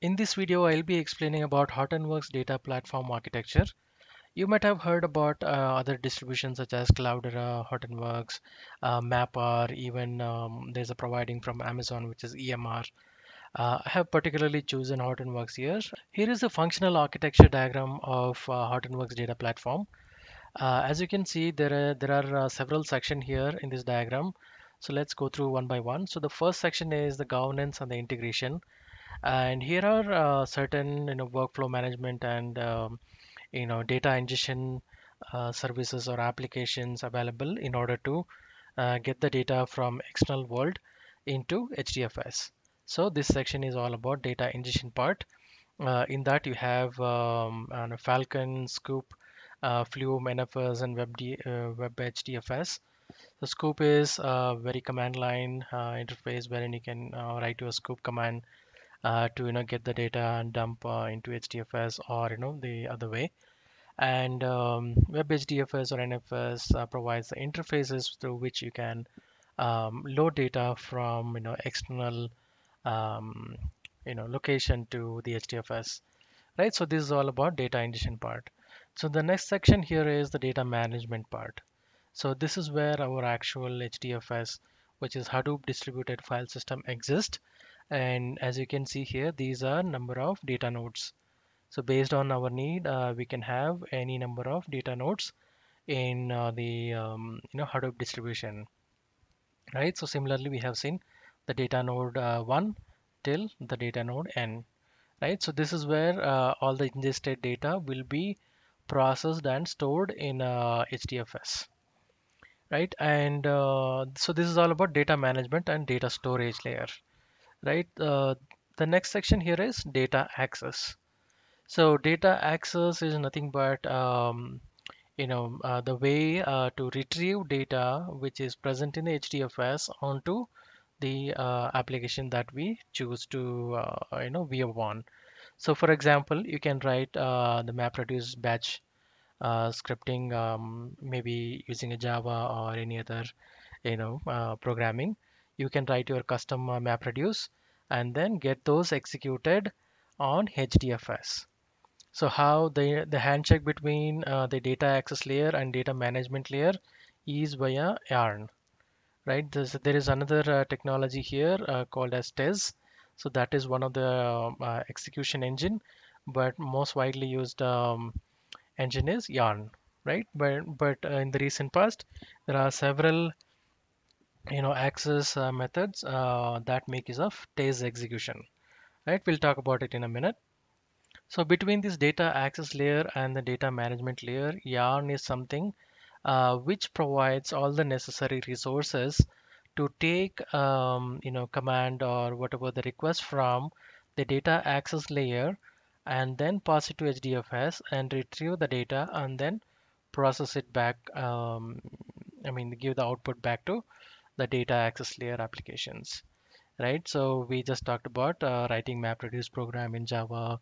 In this video, I'll be explaining about Hortonworks data platform architecture. You might have heard about uh, other distributions such as Cloudera, Hortonworks, uh, MapR, even um, there's a providing from Amazon which is EMR. Uh, I have particularly chosen Hortonworks here. Here is a functional architecture diagram of uh, Hortonworks data platform. Uh, as you can see, there are, there are uh, several sections here in this diagram. So let's go through one by one. So the first section is the governance and the integration. And here are uh, certain you know workflow management and um, you know data ingestion uh, services or applications available in order to uh, get the data from external world into HDFS. So this section is all about data ingestion part. Uh, in that you have um, Falcon, Sqoop, uh, Flume, NFS, and WebD, uh, Web HDFS. The Sqoop is a very command line interface wherein you can write your Sqoop command uh, to you know get the data and dump uh, into HDFS or you know the other way. And um, Web HDFS or NFS uh, provides the interfaces through which you can um, load data from you know external um, you know location to the HDFS. Right. So this is all about data ingestion part. So the next section here is the data management part. So this is where our actual HDFS, which is Hadoop distributed file system exists and as you can see here these are number of data nodes. So based on our need uh, we can have any number of data nodes in uh, the um, you know Hadoop distribution right? So similarly we have seen the data node uh, 1 till the data node n right? So this is where uh, all the ingested data will be processed and stored in HDFS uh, right? And uh, so this is all about data management and data storage layer right? Uh, the next section here is data access. So data access is nothing but um, you know uh, the way uh, to retrieve data which is present in HDFS onto the uh, application that we choose to uh, you know view on. So for example, you can write uh, the MapReduce batch scripting um, maybe using a Java or any other you know programming you can write your custom uh, MapReduce and then get those executed on HDFS. So how the, the handshake between uh, the data access layer and data management layer is via YARN, right? There's, there is another uh, technology here uh, called as Tez. So that is one of the uh, execution engine, but most widely used um, engine is YARN, right? But, but uh, in the recent past, there are several you know access uh, methods uh, that make use of Tez execution. Right? We'll talk about it in a minute. So between this data access layer and the data management layer yarn is something uh, which provides all the necessary resources to take um, you know command or whatever the request from the data access layer and then pass it to HDFS and retrieve the data and then process it back um, I mean give the output back to the data access layer applications right? So we just talked about uh, writing MapReduce program in java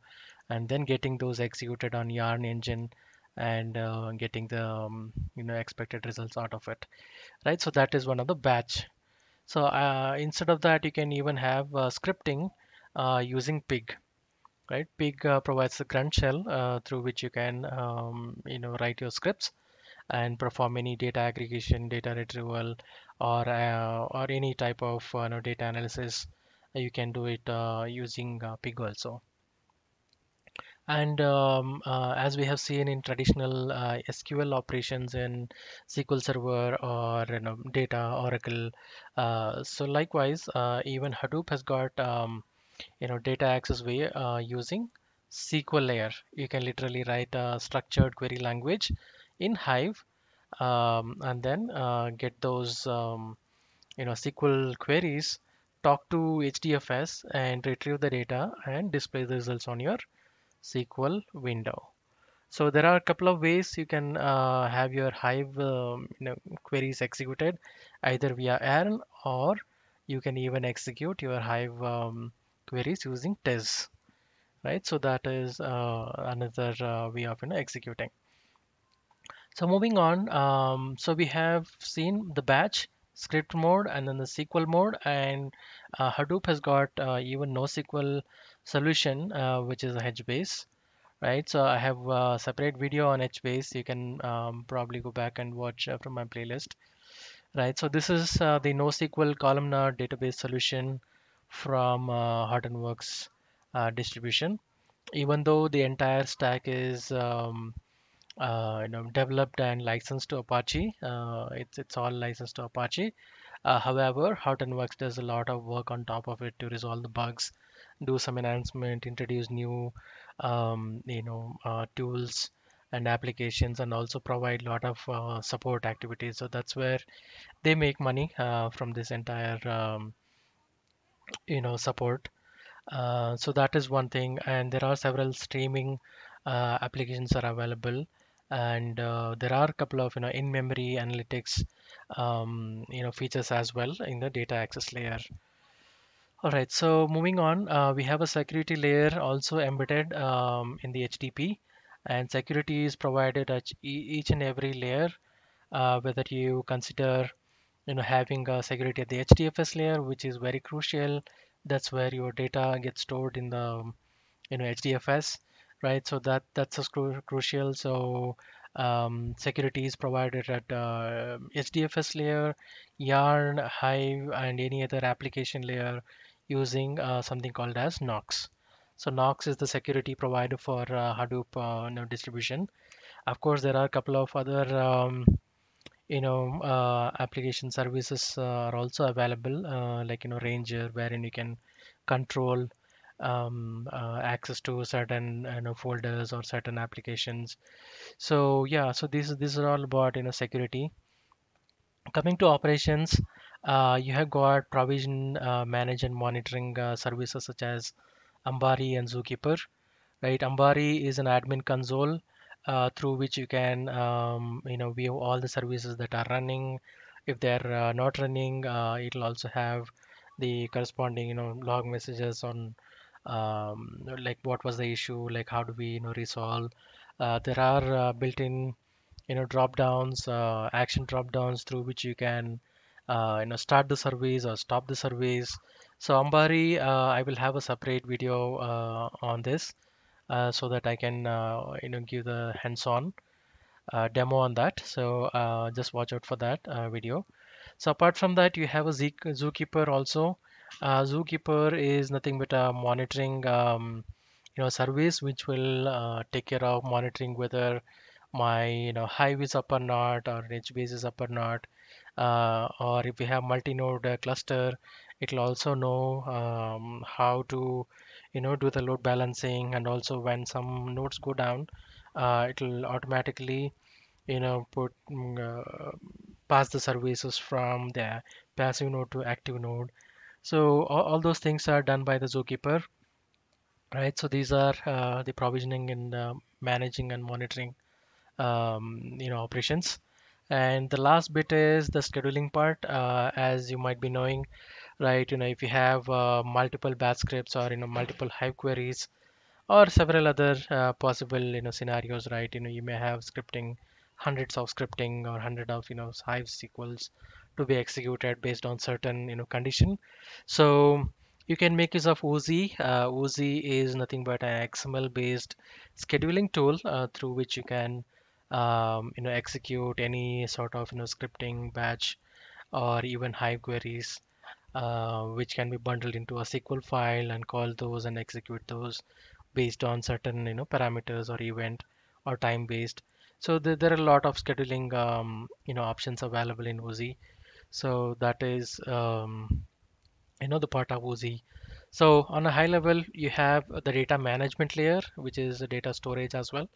and then getting those executed on yarn engine and uh, getting the um, you know expected results out of it right? So that is one of the batch. So uh, instead of that you can even have uh, scripting uh, using pig right? Pig uh, provides the grunt shell through which you can um, you know write your scripts and perform any data aggregation, data retrieval, or uh, or any type of uh, know, data analysis. You can do it uh, using uh, Pig also. And um, uh, as we have seen in traditional uh, SQL operations in SQL Server or you know, data Oracle, so likewise, even Hadoop has got um, you know data access way using SQL layer. You can literally write a structured query language in Hive um, and then uh, get those um, you know SQL queries, talk to HDFS and retrieve the data and display the results on your SQL window. So there are a couple of ways you can uh, have your Hive um, you know, queries executed, either via YARN or you can even execute your Hive um, queries using Tez, right? So that is uh, another uh, way of you know, executing. So moving on, um, so we have seen the batch script mode and then the SQL mode and uh, Hadoop has got uh, even NoSQL solution uh, which is a HBase right? So I have a separate video on HBase you can um, probably go back and watch uh, from my playlist right? So this is uh, the NoSQL columnar database solution from uh, Hortonworks uh, distribution. Even though the entire stack is um, you know developed and licensed to Apache. Uh, it's it's all licensed to Apache. Uh, however, Hortonworks does a lot of work on top of it to resolve the bugs, do some enhancement, introduce new um, you know uh, tools and applications, and also provide a lot of uh, support activities. So that's where they make money uh, from this entire um, you know support. Uh, so that is one thing, and there are several streaming uh, applications are available, and uh, there are a couple of you know in-memory analytics um, you know features as well in the data access layer. All right, so moving on, uh, we have a security layer also embedded um, in the HDP, and security is provided at each and every layer, uh, whether you consider you know having a security at the HDFS layer, which is very crucial. That's where your data gets stored in the you know HDFS, right? So that that's a cru- crucial. So um, security is provided at uh, HDFS layer, Yarn, Hive, and any other application layer using uh, something called as Knox. So Knox is the security provider for uh, Hadoop uh, distribution. Of course, there are a couple of other um, you know uh, application services uh, are also available like you know ranger wherein you can control um, uh, access to certain you know folders or certain applications. So yeah so this this is all about you know security. Coming to operations uh, you have got provision uh, manage and monitoring uh, services such as ambari and zookeeper right? Ambari is an admin console uh, through which you can um, you know view all the services that are running. If they're uh, not running uh, it'll also have the corresponding you know log messages on um, like what was the issue like how do we you know resolve uh, there are uh, built-in you know drop downs uh, action drop downs through which you can uh, you know start the surveys or stop the surveys so ambari uh, i will have a separate video uh, on this so that I can you know give the hands-on demo on that. So just watch out for that video. So apart from that, you have a Zookeeper also. Uh, Zookeeper is nothing but a monitoring um, you know service which will uh, take care of monitoring whether my you know Hive is up or not or HBase is up or not. Uh, or if we have multi-node uh, cluster, it'll also know um, how to you know do the load balancing and also when some nodes go down uh, it'll automatically you know put mm, uh, pass the services from the passive node to active node so all, all those things are done by the zookeeper right? So these are uh, the provisioning and uh, managing and monitoring um, you know operations. And the last bit is the scheduling part. Uh, as you might be knowing right you know if you have uh, multiple batch scripts or you know multiple hive queries or several other uh, possible you know scenarios right? You know you may have scripting hundreds of scripting or hundred of you know hive sequels to be executed based on certain you know condition so you can make use of Oozie. Uh, Oozie is nothing but an XML based scheduling tool uh, through which you can um, you know execute any sort of you know scripting batch or even hive queries uh, which can be bundled into a SQL file and call those and execute those based on certain you know parameters or event or time based. So there, there are a lot of scheduling um, you know options available in Oozie. So that is um, you know the part of Oozie. So on a high level, you have the data management layer, which is data storage as well.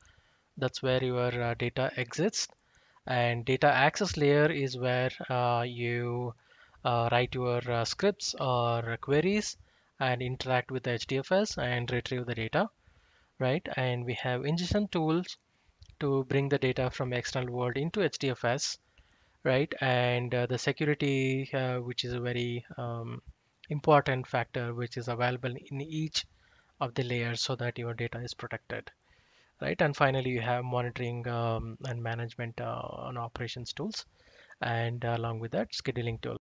That's where your uh, data exists and data access layer is where uh, you uh, write your uh, scripts or queries and interact with the HDFS and retrieve the data, right? And we have ingestion tools to bring the data from external world into HDFS, right? And uh, the security, uh, which is a very um, important factor, which is available in each of the layers so that your data is protected right? And finally, you have monitoring um, and management uh, on operations tools. and along with that scheduling tool.